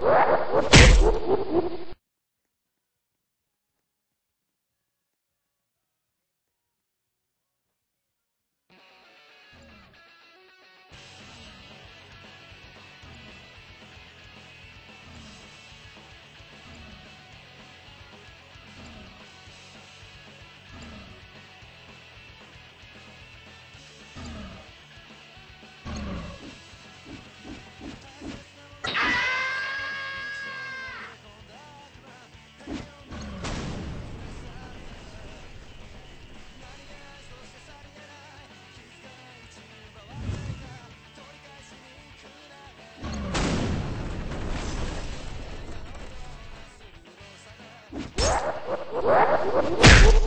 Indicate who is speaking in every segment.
Speaker 1: Oh, my God.
Speaker 2: Thank you.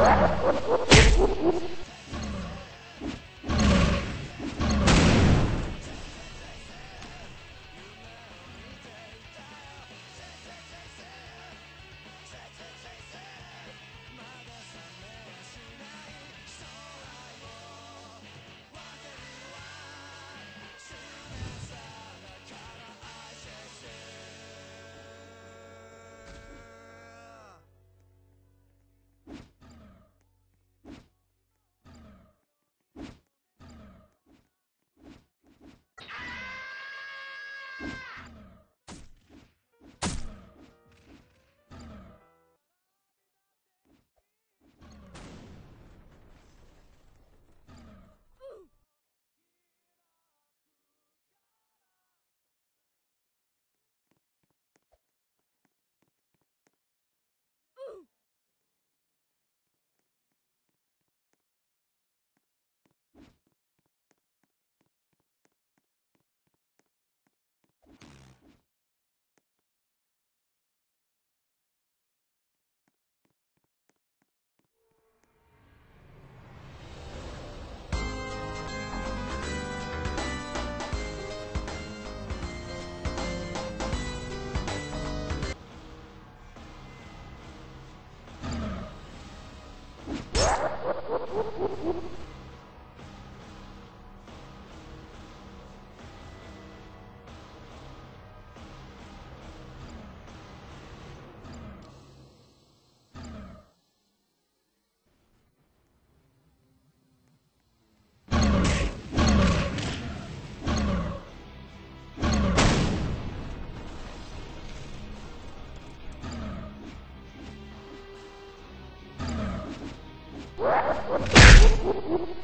Speaker 3: Thank you.
Speaker 4: Thank you.